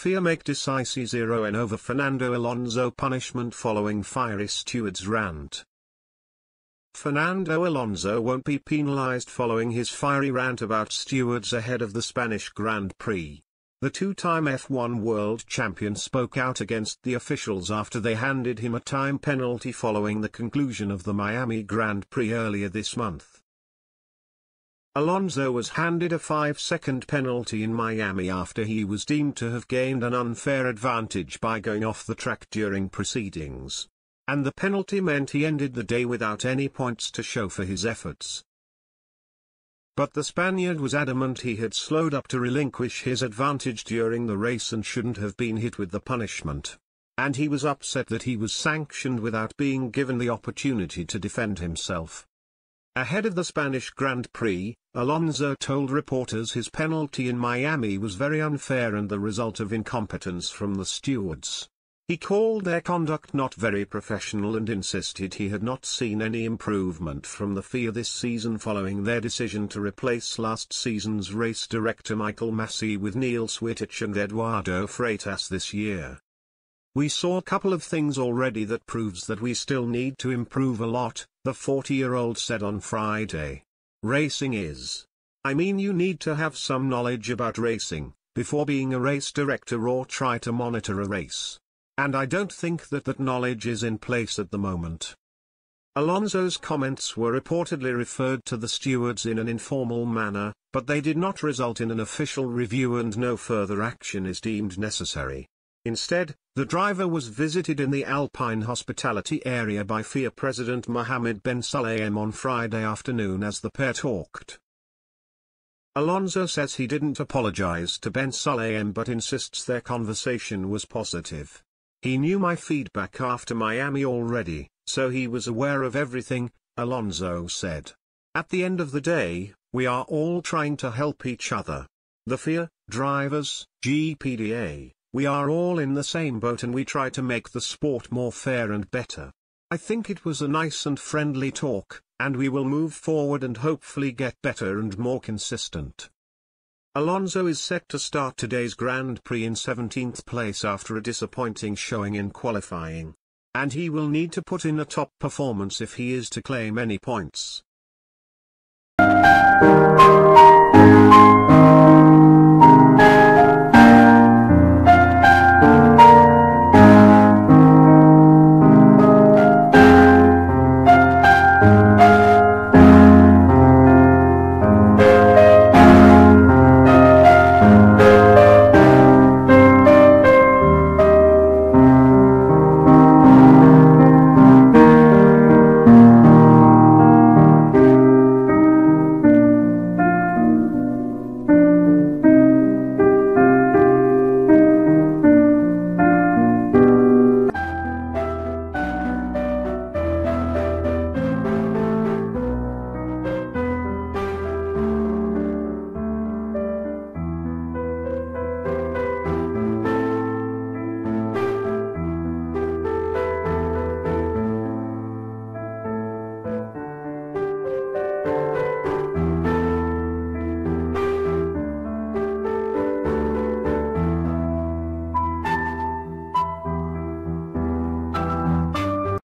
FIA make decisive 0 in over Fernando Alonso punishment following fiery steward's rant. Fernando Alonso won't be penalized following his fiery rant about stewards ahead of the Spanish Grand Prix. The two-time F1 world champion spoke out against the officials after they handed him a time penalty following the conclusion of the Miami Grand Prix earlier this month. Alonso was handed a five-second penalty in Miami after he was deemed to have gained an unfair advantage by going off the track during proceedings and the penalty meant he ended the day without any points to show for his efforts. But the Spaniard was adamant he had slowed up to relinquish his advantage during the race and shouldn't have been hit with the punishment. And he was upset that he was sanctioned without being given the opportunity to defend himself. Ahead of the Spanish Grand Prix, Alonso told reporters his penalty in Miami was very unfair and the result of incompetence from the stewards. He called their conduct not very professional and insisted he had not seen any improvement from the FIA this season following their decision to replace last season's race director Michael Masi with Niels Wittich and Eduardo Freitas this year. We saw a couple of things already that proves that we still need to improve a lot, the 40-year-old said on Friday. Racing is. I mean you need to have some knowledge about racing, before being a race director or try to monitor a race. And I don't think that that knowledge is in place at the moment. Alonso's comments were reportedly referred to the stewards in an informal manner, but they did not result in an official review and no further action is deemed necessary. Instead, the driver was visited in the Alpine hospitality area by FIA President Mohammed Ben Sulayem on Friday afternoon as the pair talked. Alonso says he didn't apologize to Ben Sulayem but insists their conversation was positive. He knew my feedback after Miami already, so he was aware of everything, Alonso said. At the end of the day, we are all trying to help each other. The FIA, drivers, GPDA, we are all in the same boat and we try to make the sport more fair and better. I think it was a nice and friendly talk, and we will move forward and hopefully get better and more consistent. Alonso is set to start today's Grand Prix in 17th place after a disappointing showing in qualifying. And he will need to put in a top performance if he is to claim any points.